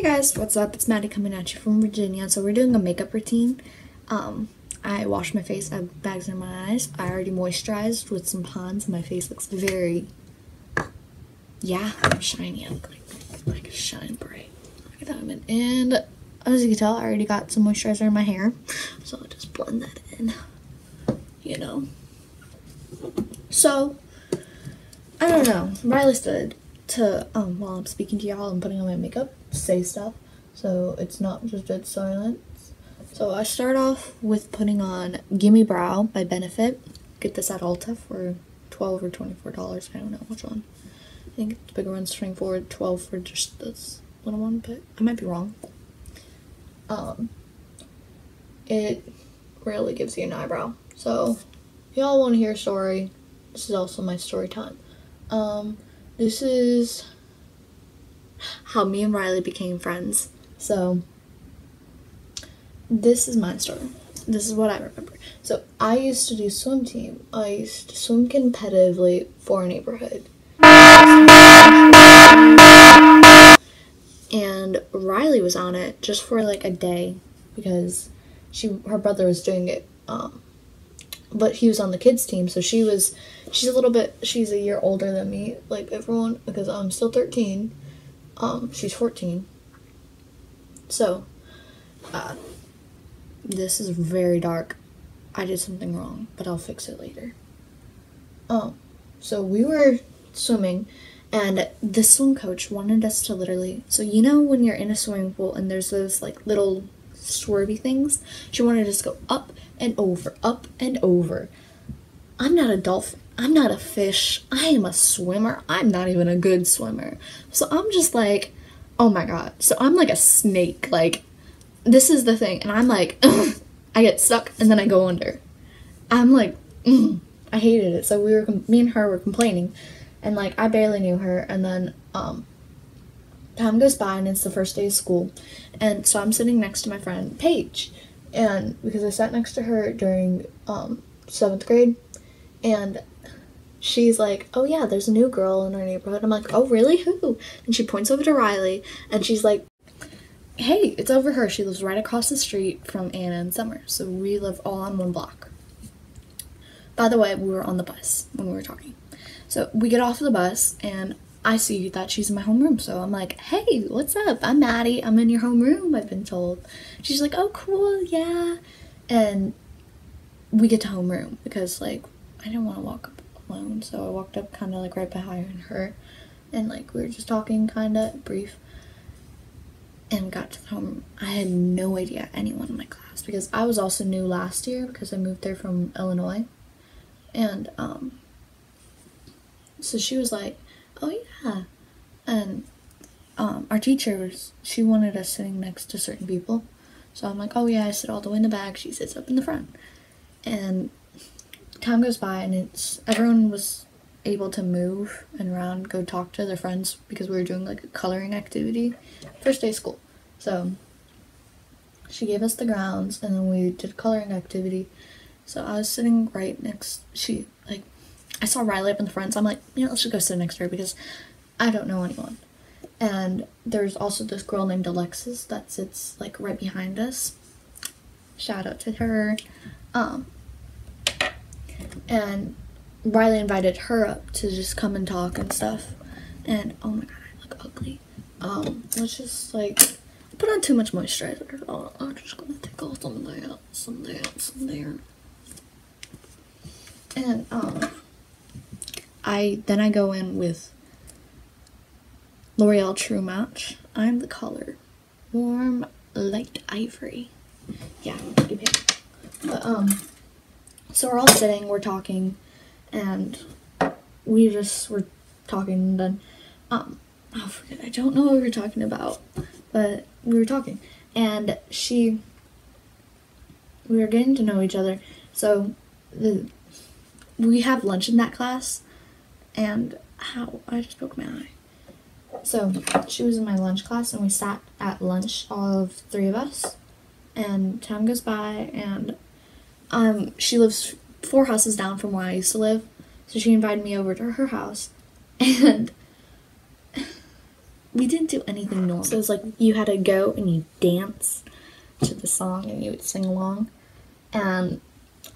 Hey guys, what's up? It's Maddie coming at you from Virginia. So we're doing a makeup routine. Um, I washed my face, I have bags under my eyes. I already moisturized with some Pond's. My face looks very, yeah, I'm shiny. I look like, like a shine bright. Look at that. And as you can tell, I already got some moisturizer in my hair. So I'll just blend that in, you know. So, I don't know. Riley said to, um, while I'm speaking to y'all and putting on my makeup, say stuff. So it's not just dead silence. So I start off with putting on Gimme Brow by Benefit. Get this at Ulta for 12 or $24. I don't know which one. I think the bigger one's 24 12 for just this little one, but I might be wrong. Um, it really gives you an eyebrow. So, y'all want to hear a story, this is also my story time. Um, this is how me and Riley became friends. So, this is my story. This is what I remember. So, I used to do swim team. I used to swim competitively for a neighborhood. And Riley was on it just for like a day because she her brother was doing it um but he was on the kids team so she was she's a little bit she's a year older than me like everyone because i'm still 13 um she's 14 so uh this is very dark. I did something wrong but i'll fix it later. Um so we were swimming and the swim coach wanted us to literally so you know when you're in a swimming pool and there's those like little swervy things. She wanted to go up and over up and over. I'm not a dolphin. I'm not a fish. I am a swimmer. I'm not even a good swimmer. So i'm just like oh my god. So i'm like a snake. Like this is the thing. And i'm like i get stuck and then i go under. I'm like mm, i hated it. So we were me and her were complaining. And like I barely knew her. And then um time goes by and it's the first day of school. And so I'm sitting next to my friend Paige. And because I sat next to her during um seventh grade and she's like oh yeah there's a new girl in our neighborhood. I'm like oh really? Who? And she points over to Riley and she's like hey it's over her. She lives right across the street from Anna and Summer. So we live all on one block. By the way we were on the bus when we were talking. So we get off the bus and I see you. that she's in my homeroom. So I'm like, hey, what's up? I'm Maddie. I'm in your homeroom, I've been told. She's like, oh, cool, yeah. And we get to homeroom because, like, I didn't want to walk up alone. So I walked up kind of like right behind her. And, like, we were just talking kind of brief. And got to the homeroom. I had no idea anyone in my class because I was also new last year because I moved there from Illinois. And, um, so she was like, "Oh yeah," and um, our teacher was she wanted us sitting next to certain people, so I'm like, "Oh yeah," I sit all the way in the back. She sits up in the front, and time goes by, and it's everyone was able to move and around, go talk to their friends because we were doing like a coloring activity, first day of school. So she gave us the grounds, and then we did coloring activity. So I was sitting right next. She I saw Riley up in the front, so I'm like, you know, let's just go sit next to her because I don't know anyone. And there's also this girl named Alexis that sits like right behind us. Shout out to her. Um, and Riley invited her up to just come and talk and stuff. And oh my god, I look ugly. Um, let's just like put on too much moisturizer. Oh, I'm just gonna take off some of that, some of that, some there. And um I then I go in with L'Oreal True Match. I'm the color warm light ivory. Yeah. But um, so we're all sitting, we're talking, and we just were talking. And then um, oh, forget, I don't know what we were talking about, but we were talking, and she, we were getting to know each other. So the we have lunch in that class and how I just broke my eye. So she was in my lunch class and we sat at lunch, all of three of us. And time goes by and um she lives four houses down from where I used to live. So she invited me over to her house and we didn't do anything normal. So it was like you had to go and you dance to the song and you would sing along. And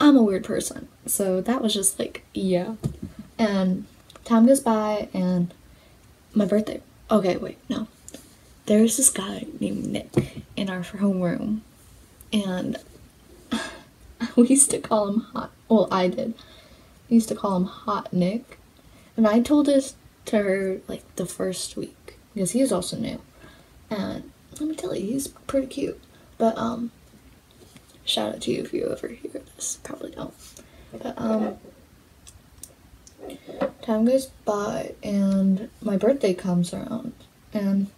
I'm a weird person. So that was just like, yeah. And time goes by and my birthday. Okay, wait, no. There's this guy named Nick in our homeroom. And we used to call him Hot. Well, I did. Used to call him Hot Nick. And I told this to her like the first week because he was also new. And let me tell you, he's pretty cute. But um, shout out to you if you ever hear this. Probably don't. But um, time goes by and my birthday comes around and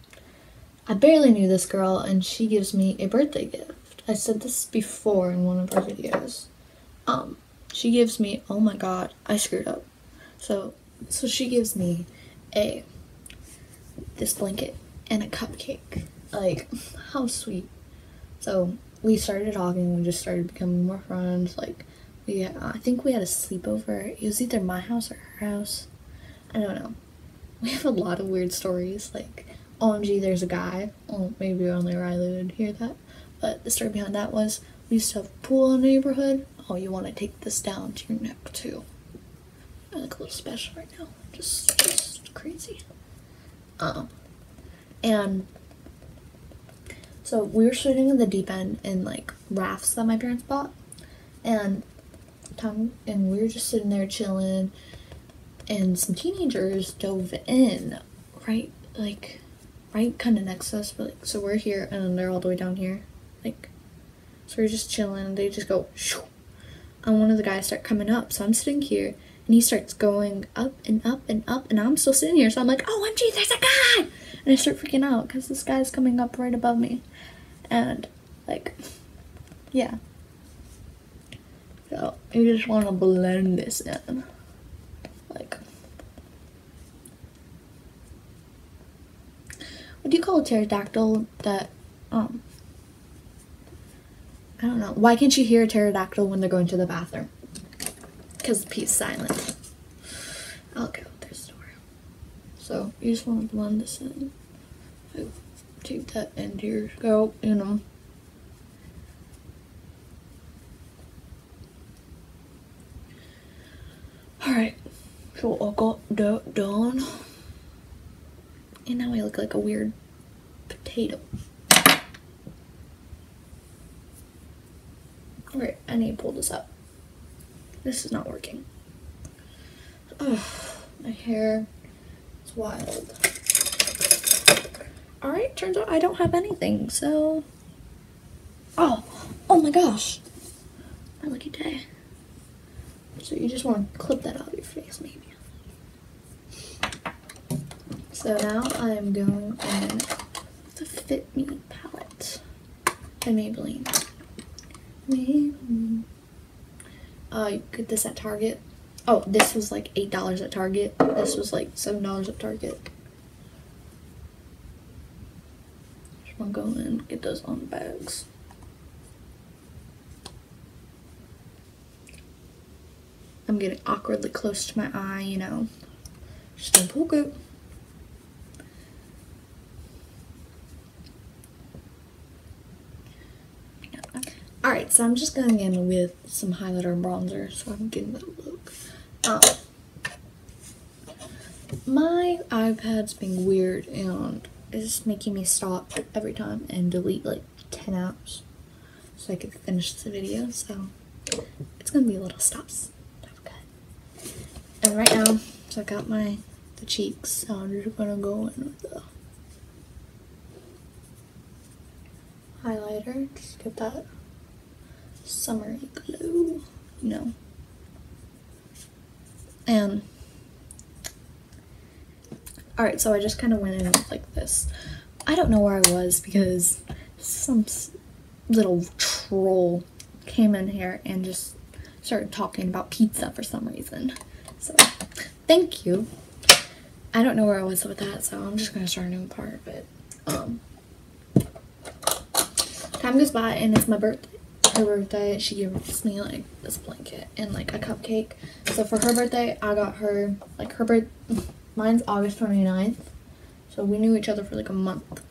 I barely knew this girl and she gives me a birthday gift. I said this before in one of our videos. Um, she gives me, oh my god, I screwed up. So, so she gives me a, this blanket and a cupcake. Like, how sweet. So, we started talking, we just started becoming more friends, like, we, I think we had a sleepover. It was either my house or her house. I don't know. We have a lot of weird stories, like, OMG, there's a guy. Well, maybe only Riley would hear that. But the story behind that was we used to have a pool in the neighborhood. Oh, you want to take this down to your neck too. I look a little special right now. Just, just crazy. Um, and so we were shooting in the deep end in like rafts that my parents bought, and And we were just sitting there chilling, and some teenagers dove in, right, like right kind of next to us, but like, so we're here and then they're all the way down here. Like, so we're just chilling and they just go, shoo, and one of the guys start coming up. So I'm sitting here and he starts going up and up and up and I'm still sitting here. So I'm like, oh, MG, there's a guy. And I start freaking out because this guy's coming up right above me. And like, yeah. So you just want to blend this in. Like, what do you call a pterodactyl that um I don't know. Why can't you hear a pterodactyl when they're going to the bathroom? Because the P's silent. I'll go with their story. So you just want to blend this in. Take that into your scalp, you know. Alright, so I got that done. And now I look like a weird potato. Alright, I need to pull this up. This is not working. Oh, my hair is wild. Alright, turns out I don't have anything, so... Oh, oh my gosh. My lucky day. So you just want to clip that out of your face, maybe. So now I'm going in the Fit Me palette by Maybelline. Maybelline. Uh, you get this at Target. Oh, this was like $8 at Target. This was like $7 at Target. Want to go and get those on the bags. I'm getting awkwardly close to my eye, you know. Just gonna poke it. Alright, so I'm just going in with some highlighter and bronzer so I'm getting that look. Um, my iPad's being weird and it's making me stop every time and delete like 10 apps so I can finish the video. So it's gonna be a little stops. And right now, so I got my the cheeks, so I'm just gonna go in with the highlighter. Just get that summery glow, you know. And alright, so I just kind of went in like this. I don't know where I was because some little troll came in here and just started talking about pizza for some reason. So, thank you. I don't know where I was with that, so I'm just gonna start a new part. But um, time goes by and it's my birthday her birthday, she gives me like this blanket and like a cupcake. So for her birthday, I got her like her birth. Mine's August 29th, So we knew each other for like a month.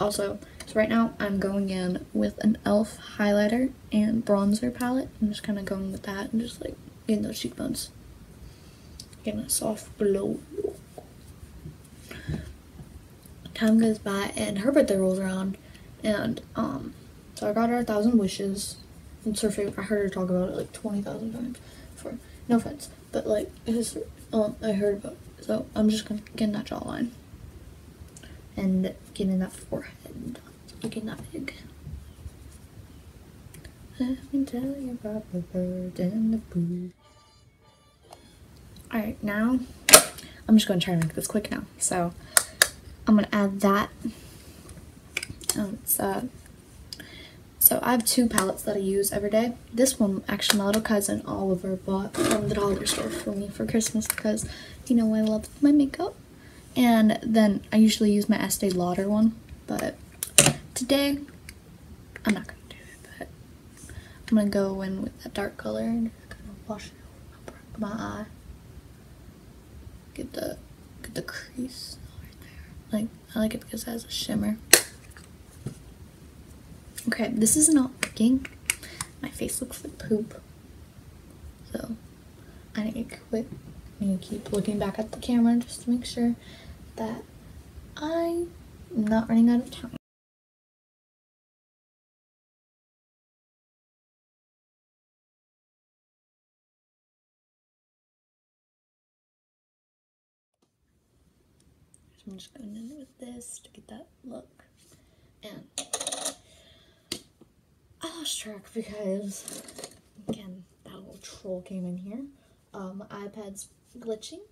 Also, so right now I'm going in with an e.l.f. highlighter and bronzer palette. I'm just kind of going with that and just like getting those cheekbones. Getting a soft glow Time goes by and her birthday rolls around and um so I got her a thousand wishes. It's her favorite. I heard her talk about it like 20,000 times. For no offense, but like his, um, I heard about it. So I'm just gonna get in that jawline and get in that forehead looking that big. Let me tell you about the bird and the boo. Alright, now I'm just gonna try to make this quick now. So I'm gonna add that. Um, it's uh so I have two palettes that I use every day. This one, actually, my little cousin Oliver bought from the dollar store for me for Christmas because, you know, I love my makeup. And then I usually use my Estee Lauder one, but today, I'm not going to do it, but I'm going to go in with that dark color and just kind of wash it over my eye. Get the, get the crease right there. Like, I like it because it has a shimmer. Okay, this is not working. My face looks like poop. So, I need to quit. I keep looking back at the camera just to make sure that I'm not running out of time. So I'm just going in with this to get that look. And I lost track because, again, that little troll came in here. Um, iPad's glitching,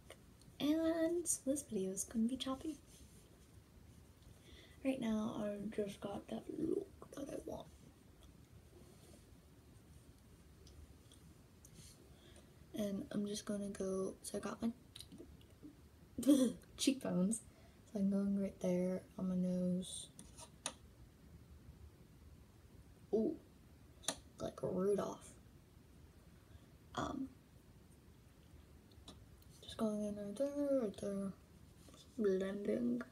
and this video is going to be choppy. Right now, I just got that look that I want. And I'm just going to go, so I got my cheekbones. So I'm going right there on my nose. Ooh, like Rudolph. Um, just going in right there, right there, blending.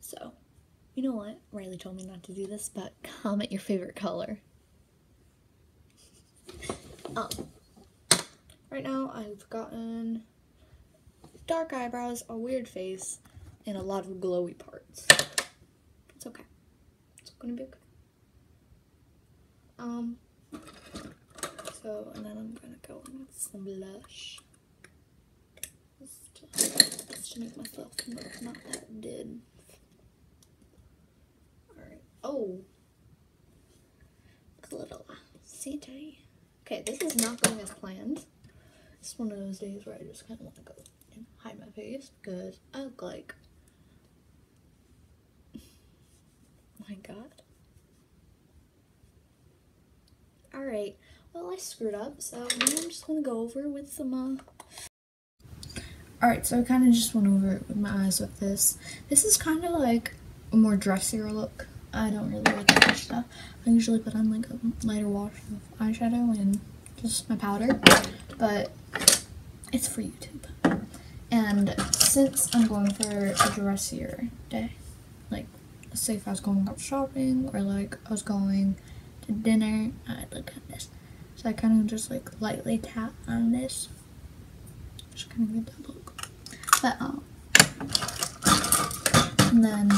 So, you know what? Riley told me not to do this, but comment your favorite color. Um, right now I've gotten dark eyebrows, a weird face, and a lot of glowy parts. It's okay. It's gonna be okay. Um, so, and then I'm gonna go in with some blush. Just to, just to make myself look not that dead. Alright. Oh! A little CJ. Okay, this is not going as planned. It's one of those days where I just kind of want to go hide my face because I look like. my god. Alright, well, I screwed up, so now I'm just gonna go over with some. Uh... Alright, so I kind of just went over it with my eyes with this. This is kind of like a more dressier look. I don't really like that stuff. I usually put on like a lighter wash of eyeshadow and just my powder, but it's for YouTube. And since I'm going for a dressier day, like say if I was going out shopping or like I was going to dinner, I'd look at this. So I kind of just like lightly tap on this. Just kind of get that look. But um, and then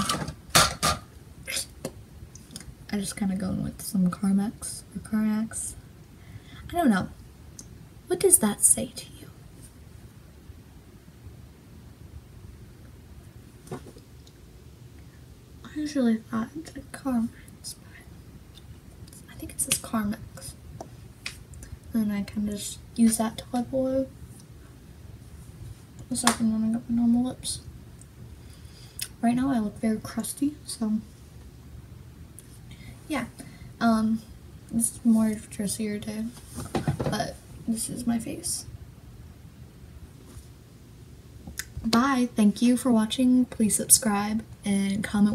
I just kind of go in with some Carmex or Carmex. I don't know. What does that say to you? I usually thought it's like Carmex, but I think it says Carmex. And I can just use that to wipe away the second when I got my normal lips. Right now I look very crusty, so yeah. Um, this is more dressier day, but this is my face. Bye. Thank you for watching. Please subscribe and comment.